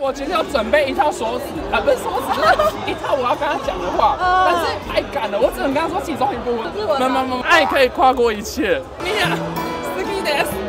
我其实有准备一套锁匙，啊，不是锁匙，就是一套我要跟他讲的话，但是太赶了，我只能跟他说其中一部分。没没没，爱可以跨过一切。你呀，好きです。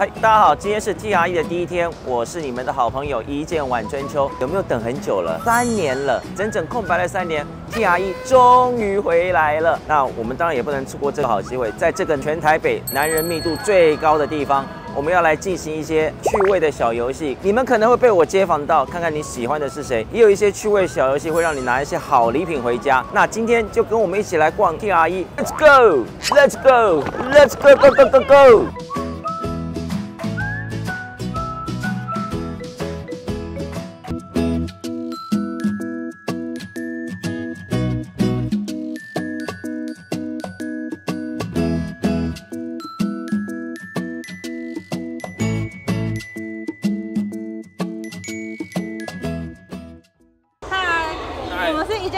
嗨，大家好，今天是 T R E 的第一天，我是你们的好朋友一见晚春秋。有没有等很久了？三年了，整整空白了三年，T R E 终于回来了。那我们当然也不能错过这个好机会，在这个全台北男人密度最高的地方，我们要来进行一些趣味的小游戏。你们可能会被我接访到，看看你喜欢的是谁。也有一些趣味小游戏会让你拿一些好礼品回家。那今天就跟我们一起来逛 T R E，Let's go，Let's go，Let's go go go go go。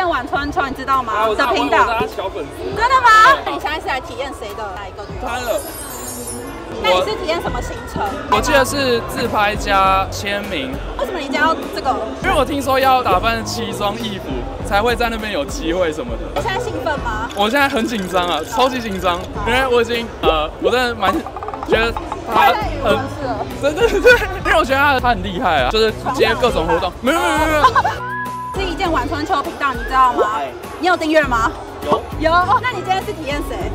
晚穿穿，你知道吗？的频道，小粉丝。真的吗？那你现在是来体验谁的哪一个女？穿了。那你是体验什么行程？我记得是自拍加签名。为什么你一定要这个？因为我听说要打扮奇装异服，才会在那边有机会什么的。你现在兴奋吗？我现在很紧张啊，超级紧张，因为我已经呃，我真的蛮觉得他很，真的对，因为我觉得他他很厉害啊，就是接各种活动，没有没有没有。晚春秋频道，你知道吗？你有订阅吗？有有。那你今天是体验谁？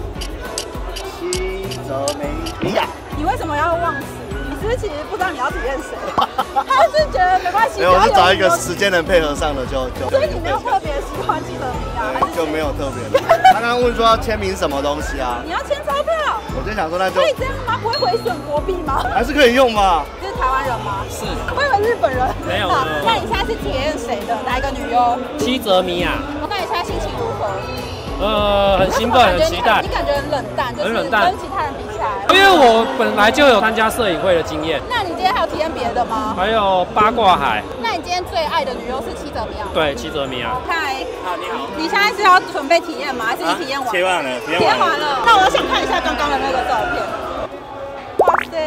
西泽美李雅。你为什么要忘词？你是不是其实不知道你要体验谁？他是觉得没关系？没有，我是找一个时间能配合上的就就。所以你没有特别喜欢七泽美啊？就没有特别。他刚刚问说要签名什么东西啊？你要签钞票。我就想说那就。可以这样吗？不会毁损国币吗？还是可以用吗？台湾人吗？是，我以为日本人。没有。那你现在是体验谁的？哪一个女优？七泽米娅。我看你现在心情如何？呃，很兴奋，很期待。你感觉很冷淡，很冷淡，跟其他人比起来。因为我本来就有参加摄影会的经验。那你今天还有体验别的吗？还有八卦海。那你今天最爱的女优是七泽米亚？对，七泽米亚。嗨。啊，你好。你现在是要准备体验吗？还是你体验完？体验完了，体验完了。那我想看一下刚刚的那个照片。哇塞！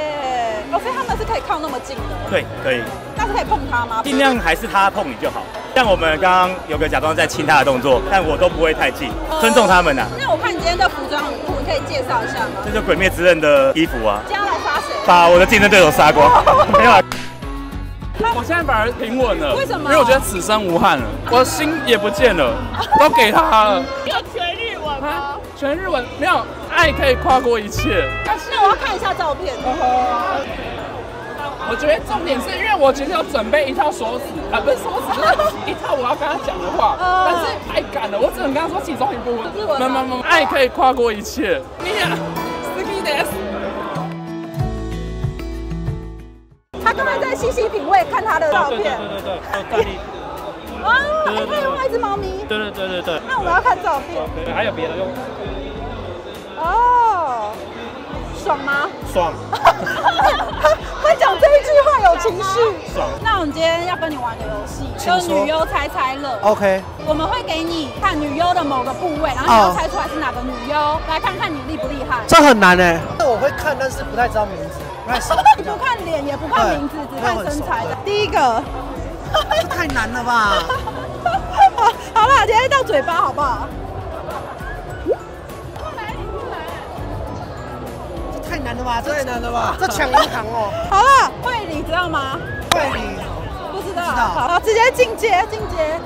哦，所以他们是可以靠那么近的。对，可以。但是可以碰他吗？尽量还是他碰你就好。像我们刚刚有个假装在亲他的动作，但我都不会太近，尊重他们呐。那我看你今天的服装很酷，你可以介绍一下吗？这就鬼灭之刃的衣服啊。接下来杀谁？把我的竞争对手杀光。没有。我现在反而平稳了。为什么？因为我觉得此生无憾了，我的心也不见了，都给他了。有全日文吗？全日文没有。爱可以跨过一切。那我要看一下照片。我觉得重点是因为我其实有准备一套锁匙，啊，不是锁匙，就是一套我要跟他讲的话，但是太赶了，我只能跟他说其中一部分。没没没，爱可以跨过一切。你呀，好きです。他刚才在细细品味看他的照片。对对对对，对。 啊，哎，他有画一只猫咪。对对对对对。那我们要看照片。还有别的用。哦，爽吗？爽。他讲这一句话有情绪。爽。那我们今天要跟你玩个游戏，就是女优猜猜乐。OK。我们会给你看女优的某个部位，然后你要猜出来是哪个女优，来看看你厉不厉害。这很难哎。我会看，但是不太知道名字。不看脸，也不看名字，只看身材的。第一个。这太难了吧？好了，直接到嘴巴好不好？太难了吧！太难了吧！这抢银行哦！好了，会理知道吗？会理不知道。好，直接进阶，进阶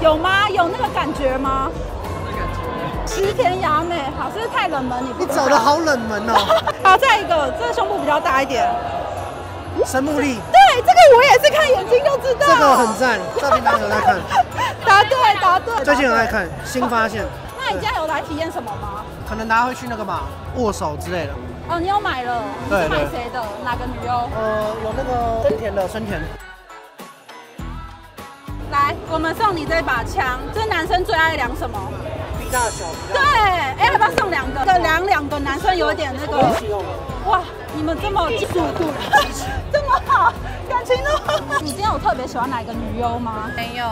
有吗？有那个感觉吗？石田雅美，好，是不是太冷门？你你走的好冷门哦。好，再一个，这个胸部比较大一点。神木力。对，这个我也是看眼睛就知道。这个很赞，照片大家有在看。答对，答对。最近很爱看，新发现。那你今天有来体验什么吗？可能大家会去那个吧，握手之类的。哦，你有买了？你是买谁的？哪个女优？呃，有那个森田的森田，来，我们送你这把枪，这男生最爱量什么？比大小，对，哎，要不要送两个？这量两个男生有点那个，哇，你们这么速度，这么好，感情那么好。你今天有特别喜欢哪个女优吗？没有，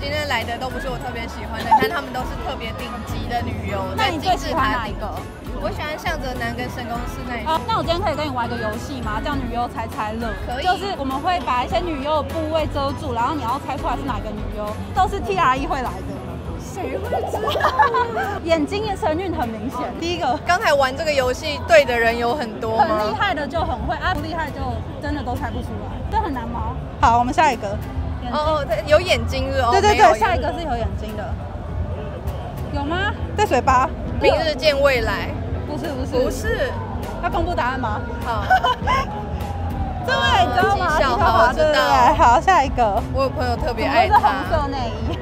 今天来的都不是我特别喜欢的，但他们都是特别顶级的女优。那你最喜欢哪一个？我喜欢向泽南跟神宫寺那一哦，那我今天可以跟你玩一个游戏吗？叫女优猜猜乐。可以就是我们会把一些女优的部位遮住，然后你要猜出来是哪个女优，都是 T R E 会来的。谁会知道？眼睛的神韵很明显。第一个刚才玩这个游戏对的人有很多很厉？害的就很会，啊不厉害就真的都猜不出来，这很难吗？好，我们下一个。哦哦，对有眼睛是哦。对对对，下一个是有眼睛的，有吗？在嘴巴。明日见未来，不是不是不，是。要公布答案吗？好，这位你知道吗？纪晓纪晓华我知道对对对，好，下一个。我有朋友特别我爱们是红色他，内衣。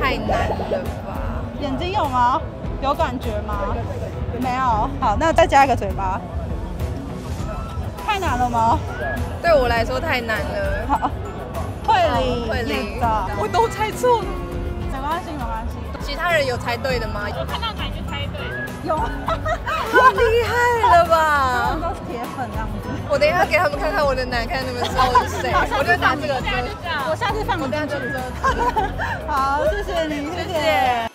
太难了吧？眼睛有吗？有感觉吗？没有。好，那再加一个嘴巴。太难了吗？对我来说太难了。好，慧玲，慧玲你知道我都猜错了。没关系，没关系。其他人有猜对的吗？我看到眼睛猜对有，好厉害我等一下给他们看看我的难看，他们知道我是谁？我就打这个遮。我下次放你进去。我等下就遮。好，谢谢你，谢谢。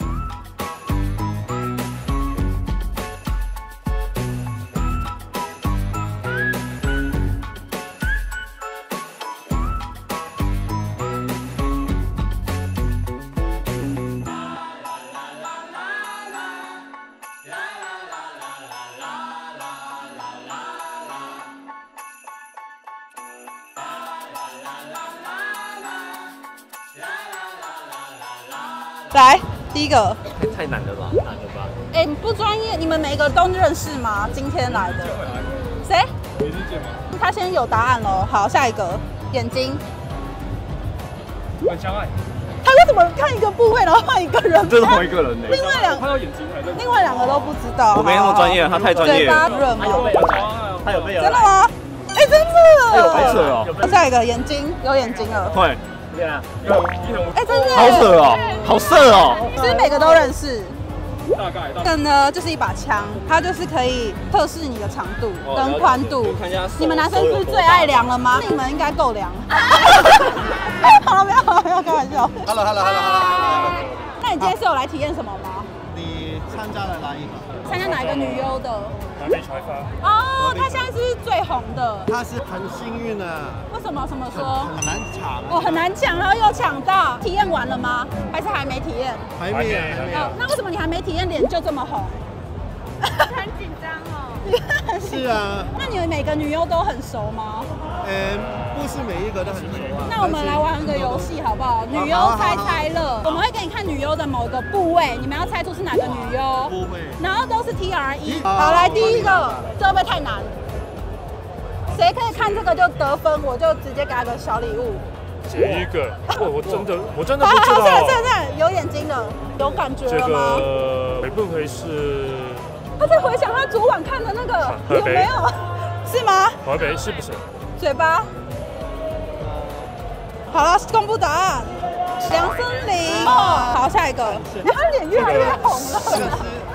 来，第一个，太难了吧？难了吧？哎、你不专业，你们每个都认识吗？今天来的，谁？他先有答案喽。好，下一个，眼睛。很相爱，他为什么看一个部位，然后换一个人？这是同一个人呢另外两看到眼睛还在。另外两个都不知道。我没那么专业，他太专业嘴巴了。润吗？他有被真的吗？哎、真的。好扯哦！下一个眼睛有眼睛了。会，哎、真的。好扯哦，好色哦。是不是每个都认识？大概大这个呢，就是一把枪，它就是可以测试你的长度跟宽度。看一下你们男生不是最爱量了吗？你们应该够量。好了，不要好了，不要开玩笑。Hello Hello Hello Hello，那你今天是有来体验什么吗？你参加了哪一个？参加哪一个女优的？哦，她现在是最红的？她是很幸运的，为什么？怎么说？很难抢，哦，很难抢，然后又抢到。体验完了吗？还是还没体验？还没有，还没。那为什么你还没体验，脸就这么红？很紧张哦。是啊，那你们每个女优都很熟吗？嗯，不是每一个都很熟啊。那我们来玩个游戏好不好？女优猜猜乐，我们会给你看女优的某个部位，你们要猜出是哪个女优，部位。然后都是 T R E。好好，来第一个，这会不会太难？谁可以看这个就得分，我就直接给他个小礼物。第一个，我我真的我真的好，不知好，这道个这个这有眼睛的，有感觉了吗？个会不会是他在回想他昨晚看的那个有没有？是吗？河北是不是？嘴巴。好了，公布答案。梁森林。哦，好，下一个。你，他脸越来越红了。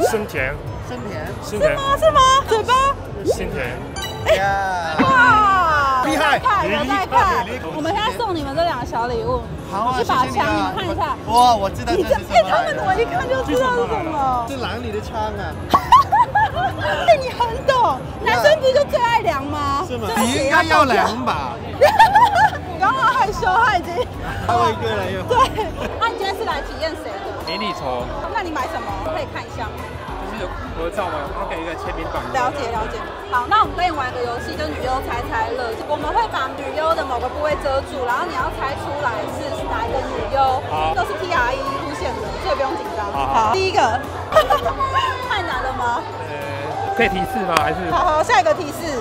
生田，生田，生田，啊，是吗？嘴巴。生田，呀，哇，在看，有在看厉害。我们现在送你们这两个小礼物，好啊，一把枪，你们看一下。哇，我知道你这是什哎，他们么来的我一看就知道是什么。是哪里的枪啊？哎，你很懂，男生不是就最爱凉吗？是吗这？个你应该要爆掉两把，你刚刚害羞，他已经。他会越来越对，那你今天是来体验谁的？迷你筹那你买什么？可以看一下吗？合照嘛，然后给一个签名版。了解了解。好，那我们跟你玩个游戏，就女优猜猜乐。我们会把女优的某个部位遮住，然后你要猜出来是哪一个女优，都是 T R E 出现的，所以不用紧张。好，第一个，太难了吗？呃，可以提示吗？还是好好，下一个提示，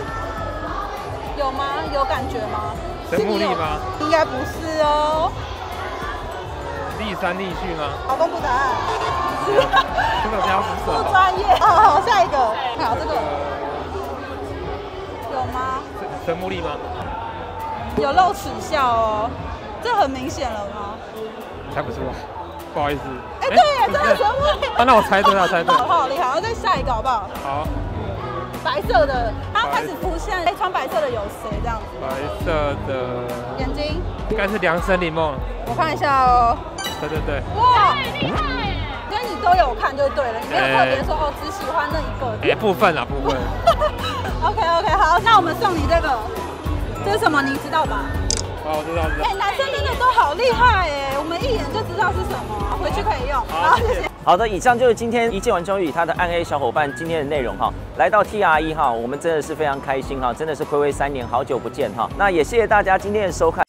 有吗？有感觉吗？神木力吗？应该不是哦。立三立序吗？好，公布答案。这个比较肤不色。专业。好好，下一个。好，这个有吗神木力吗？有露齿笑哦，这很明显了吗？猜不出来，不好意思。哎，对耶，真的神木力。啊，那我猜对了，猜对 好，好厉害，然后再下一个好不好？好。白色的，它开始浮现，哎，穿白色的有谁这样子？白色的眼睛，应该是梁森林梦。我看一下哦。对对对。哇，厉害耶！因为你都有看就对了，你没有特别说哦，只喜欢那一个。哎，部分啊，部分。OK OK，好，那我们送你这个，这是什么？你知道吧？哦，我知道，知道。哎，男生真的都好厉害哎，我们一眼就知道是什么，回去可以用。好，谢谢。好的，以上就是今天一见完终与他的暗黑小伙伴今天的内容哈。来到 TRE 哈，我们真的是非常开心哈，真的是暌违三年，好久不见哈。那也谢谢大家今天的收看。